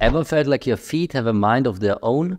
Ever felt like your feet have a mind of their own?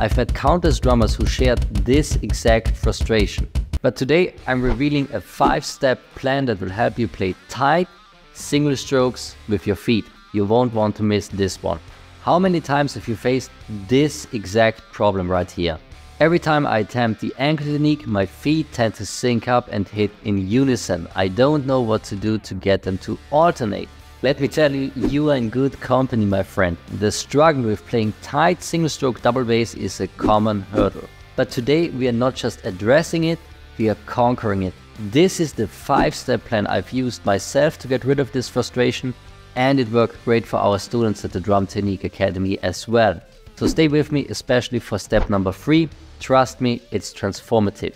I've met countless drummers who shared this exact frustration. But today I'm revealing a 5-step plan that will help you play tight, single strokes with your feet. You won't want to miss this one. How many times have you faced this exact problem right here? Every time I attempt the ankle technique, my feet tend to sync up and hit in unison. I don't know what to do to get them to alternate. Let me tell you, you are in good company, my friend. The struggle with playing tight single stroke double bass is a common hurdle. But today we are not just addressing it, we are conquering it. This is the 5-step plan I've used myself to get rid of this frustration and it worked great for our students at the Drum Technique Academy as well. So stay with me, especially for step number 3. Trust me, it's transformative.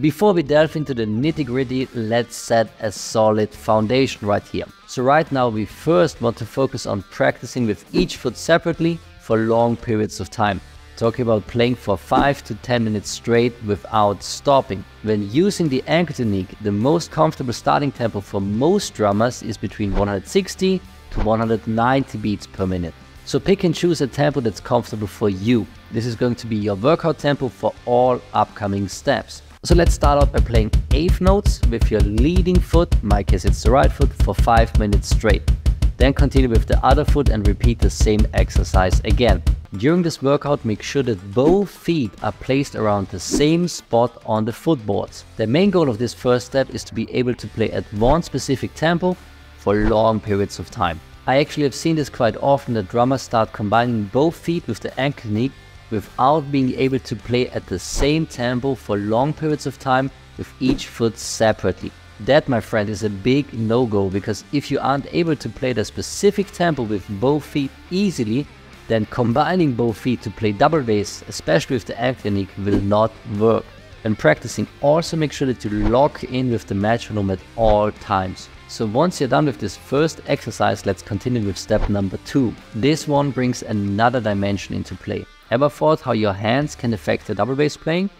Before we delve into the nitty gritty, let's set a solid foundation right here. So right now we first want to focus on practicing with each foot separately for long periods of time. Talking about playing for 5 to 10 minutes straight without stopping. When using the ankle technique, the most comfortable starting tempo for most drummers is between 160 to 190 beats per minute. So pick and choose a tempo that's comfortable for you. This is going to be your workout tempo for all upcoming steps. So let's start out by playing eighth notes with your leading foot, in my case it's the right foot, for 5 minutes straight. Then continue with the other foot and repeat the same exercise again. During this workout, make sure that both feet are placed around the same spot on the footboards. The main goal of this first step is to be able to play at one specific tempo for long periods of time. I actually have seen this quite often that drummers start combining both feet with the ankle technique without being able to play at the same tempo for long periods of time with each foot separately. That, my friend, is a big no-go because if you aren't able to play the specific tempo with both feet easily, then combining both feet to play double bass, especially with the ankle technique, will not work. When practicing, also make sure that you lock in with the metronome at all times. So once you're done with this first exercise, let's continue with step number two. This one brings another dimension into play. Ever thought how your hands can affect the double bass playing?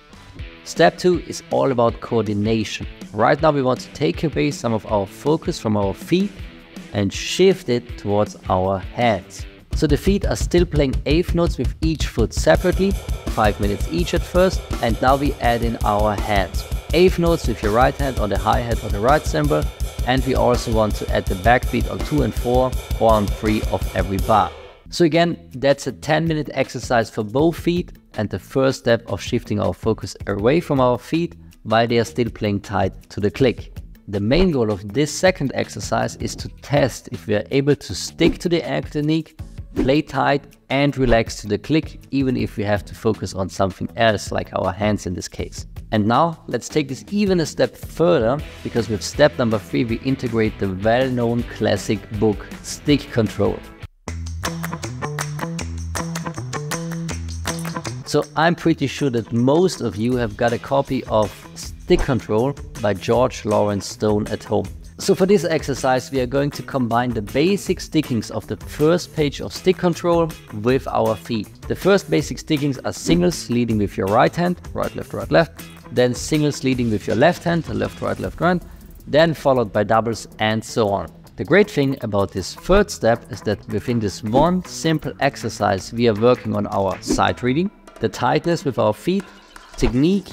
Step 2 is all about coordination. Right now we want to take away some of our focus from our feet and shift it towards our hands. So the feet are still playing eighth notes with each foot separately, 5 minutes each at first, and now we add in our hands. Eighth notes with your right hand on the hi-hat or the right cymbal, and we also want to add the backbeat on 2 and 4 or on 3 of every bar. So again, that's a 10 minute exercise for both feet and the first step of shifting our focus away from our feet while they are still playing tight to the click. The main goal of this second exercise is to test if we are able to stick to the ankle technique, play tight and relax to the click even if we have to focus on something else like our hands in this case. And now let's take this even a step further because with step number 3 we integrate the well-known classic book Stick Control. So I'm pretty sure that most of you have got a copy of Stick Control by George Lawrence Stone at home. So for this exercise we are going to combine the basic stickings of the first page of Stick Control with our feet. The first basic stickings are singles leading with your right hand, right, left, right, left, then singles leading with your left hand, left, right, left, right, then followed by doubles and so on. The great thing about this third step is that within this one simple exercise we are working on our sight reading, the tightness with our feet, technique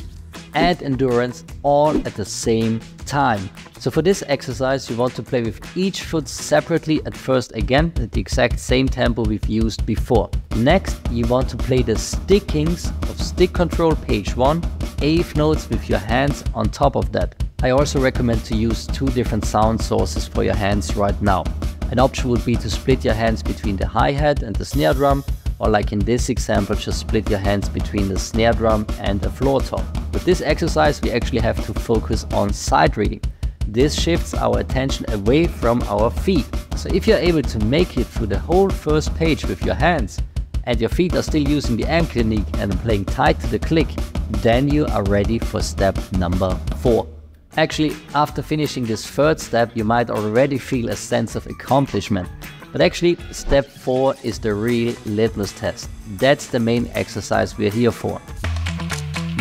and endurance all at the same time. So for this exercise you want to play with each foot separately at first again at the exact same tempo we've used before. Next you want to play the stickings of stick control page 1, eighth notes with your hands on top of that. I also recommend to use two different sound sources for your hands right now. An option would be to split your hands between the hi-hat and the snare drum or like in this example just split your hands between the snare drum and the floor tom. With this exercise we actually have to focus on sight reading. This shifts our attention away from our feet. So if you're able to make it through the whole first page with your hands and your feet are still using the ankle technique and playing tight to the click, then you are ready for step number 4. Actually, after finishing this third step, you might already feel a sense of accomplishment. But actually, step 4 is the real litmus test. That's the main exercise we're here for.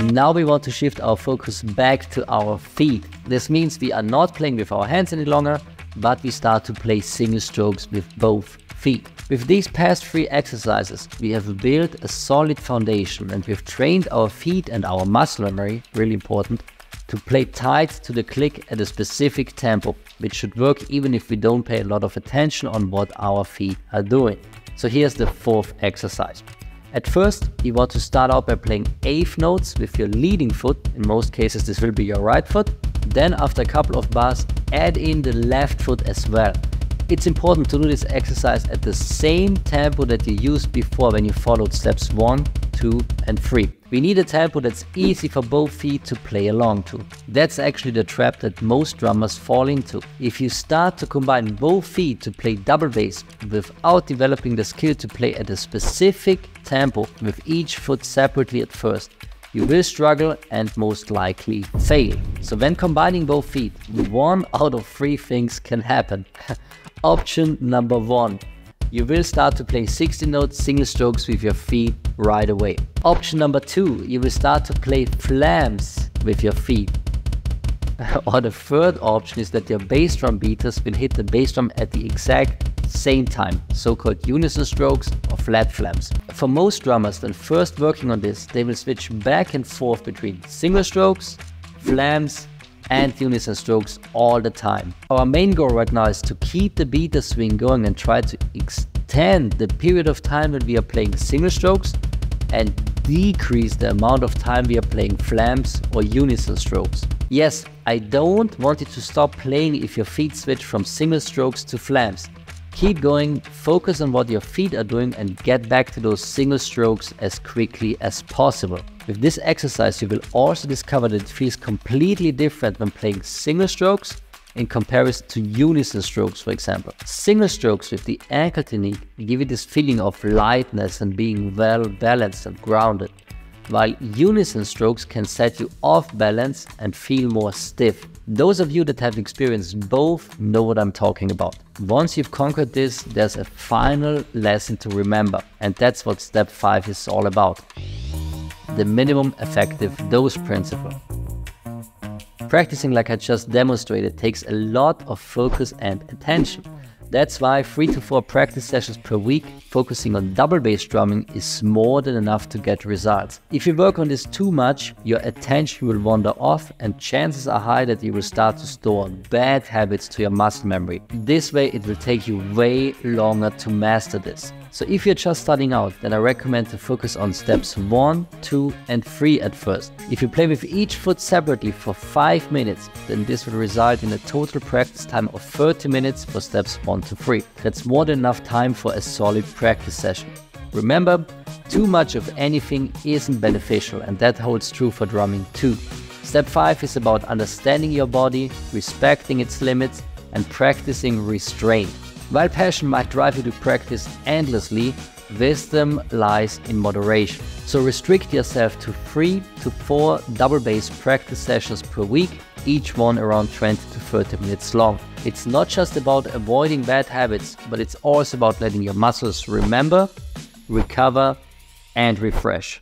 Now we want to shift our focus back to our feet. This means we are not playing with our hands any longer, but we start to play single strokes with both feet. With these past three exercises, we have built a solid foundation and we've trained our feet and our muscle memory, really important, to play tight to the click at a specific tempo, which should work even if we don't pay a lot of attention on what our feet are doing. So here's the fourth exercise. At first, you want to start out by playing eighth notes with your leading foot, in most cases this will be your right foot. Then after a couple of bars, add in the left foot as well. It's important to do this exercise at the same tempo that you used before when you followed steps 1, 2 and 3. We need a tempo that's easy for both feet to play along to. That's actually the trap that most drummers fall into. If you start to combine both feet to play double bass without developing the skill to play at a specific tempo with each foot separately at first, you will struggle and most likely fail. So when combining both feet, one out of three things can happen. Option number one, you will start to play 16 note single strokes with your feet right away. Option number two, you will start to play flams with your feet. or the third option is that your bass drum beaters will hit the bass drum at the exact same time, so-called unison strokes or flat flams. For most drummers then first working on this, they will switch back and forth between single strokes, flams and unison strokes all the time. Our main goal right now is to keep the beater swing going and try to extend the period of time that we are playing single strokes and decrease the amount of time we are playing flams or unison strokes. Yes, I don't want you to stop playing if your feet switch from single strokes to flams. Keep going, focus on what your feet are doing and get back to those single strokes as quickly as possible. With this exercise you will also discover that it feels completely different when playing single strokes in comparison to unison strokes for example. Single strokes with the ankle technique give you this feeling of lightness and being well balanced and grounded while unison strokes can set you off balance and feel more stiff. Those of you that have experienced both know what I'm talking about. Once you've conquered this, there's a final lesson to remember, and that's what step 5 is all about. The minimum effective dose principle. Practicing like I just demonstrated takes a lot of focus and attention. That's why 3 to 4 practice sessions per week focusing on double bass drumming is more than enough to get results. If you work on this too much, your attention will wander off and chances are high that you will start to store bad habits to your muscle memory. This way it will take you way longer to master this. So if you're just starting out, then I recommend to focus on steps 1, 2 and 3 at first. If you play with each foot separately for 5 minutes, then this will result in a total practice time of 30 minutes for steps 1 to 3. That's more than enough time for a solid practice session. Remember, too much of anything isn't beneficial and that holds true for drumming too. Step 5 is about understanding your body, respecting its limits and practicing restraint. While passion might drive you to practice endlessly, wisdom lies in moderation. So restrict yourself to 3 to 4 double bass practice sessions per week, each one around 20 to 30 minutes long. It's not just about avoiding bad habits, but it's also about letting your muscles remember, recover, and refresh.